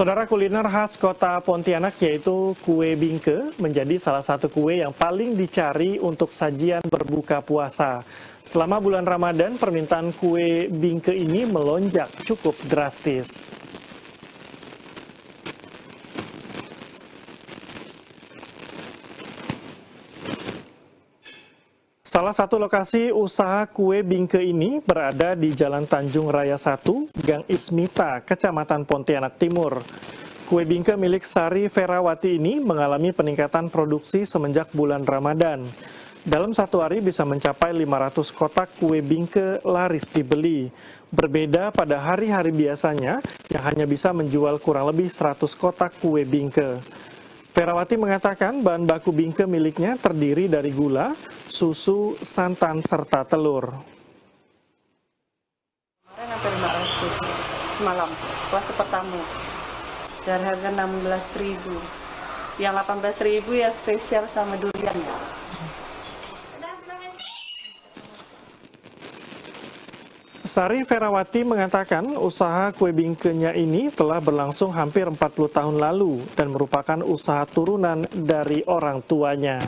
Saudara kuliner khas kota Pontianak yaitu kue bingke menjadi salah satu kue yang paling dicari untuk sajian berbuka puasa. Selama bulan Ramadan, permintaan kue bingke ini melonjak cukup drastis. Salah satu lokasi usaha kue bingke ini berada di Jalan Tanjung Raya 1, Gang Ismita, Kecamatan Pontianak Timur. Kue bingke milik Sari Ferawati ini mengalami peningkatan produksi semenjak bulan Ramadan. Dalam satu hari bisa mencapai 500 kotak kue bingke laris dibeli. Berbeda pada hari-hari biasanya yang hanya bisa menjual kurang lebih 100 kotak kue bingke. Ferawati mengatakan bahan baku bingke miliknya terdiri dari gula, susu, santan, serta telur. Kemarin hampir 500 semalam, puasa pertama. Dari harga 16.000. Yang 18.000 ya spesial sama durian Sari Ferawati mengatakan usaha kue bingkenya ini telah berlangsung hampir 40 tahun lalu dan merupakan usaha turunan dari orang tuanya.